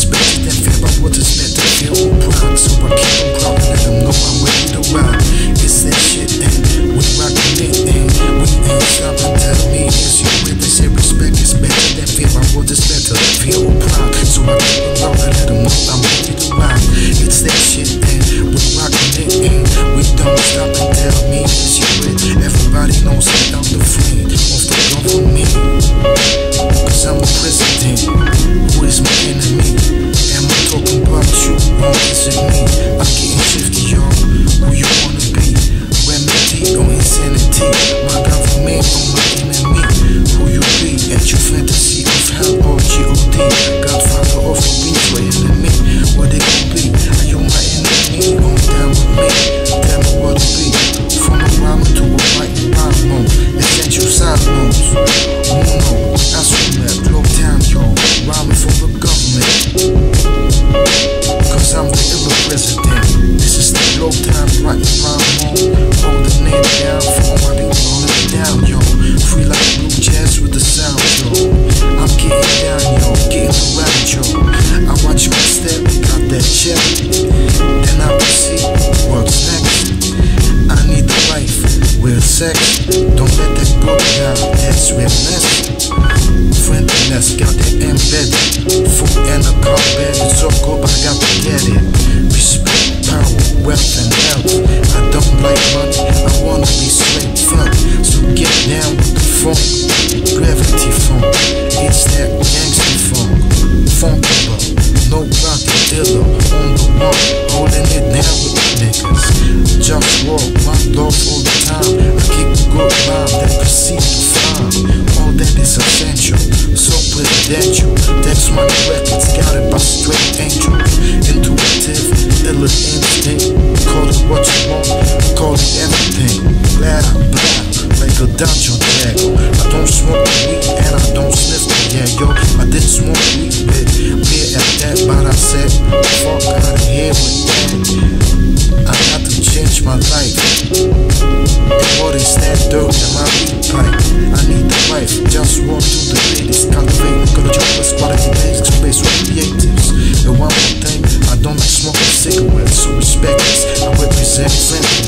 Respect That fear I wasn't meant to feel proud So I keep them proud let them know I'm ready to ride It's that shit and we rockin' it and we ain't stopping. Tell me is you with this respect is better That fear I wasn't meant to feel? With. Don't let that go down. That's realness. Friendliness, got that embedded. Food and a car bed, it's all good, I got to get it. Respect, power, wealth, and health. I don't like money, I wanna down your neck. I don't smoke weed and I don't sniff the yeah, yo. I didn't smoke weed, but beer at that, but I said, fuck out of here with that. I got to change my life. And what is that dope in my weed pipe? I need the life, just walk through the ladies, cultivate, ecological best quality things, space with creatives. And one more thing, I don't like smoking cigarettes, so respect this. I represent friendly.